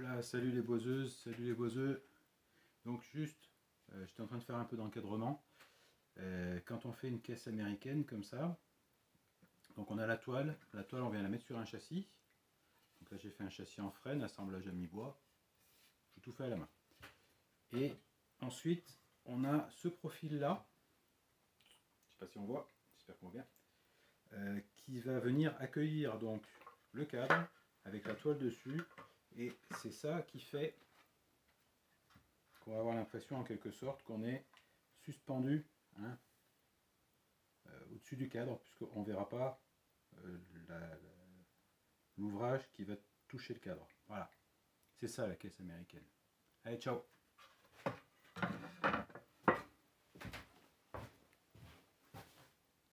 là, salut les boiseuses, salut les boiseux. Donc juste, euh, j'étais en train de faire un peu d'encadrement. Euh, quand on fait une caisse américaine comme ça, donc on a la toile, la toile on vient la mettre sur un châssis. Donc là j'ai fait un châssis en frêne, assemblage à mi-bois. J'ai tout fait à la main. Et ensuite on a ce profil là, je sais pas si on voit, j'espère qu'on voit bien, euh, qui va venir accueillir donc le cadre avec la toile dessus et c'est ça qui fait qu'on va avoir l'impression en quelque sorte qu'on est suspendu hein, euh, au-dessus du cadre, puisqu'on ne verra pas euh, l'ouvrage qui va toucher le cadre. Voilà, c'est ça la caisse américaine. Allez, ciao